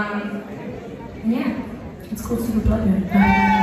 Um, yeah, it's called Super Blood Moon.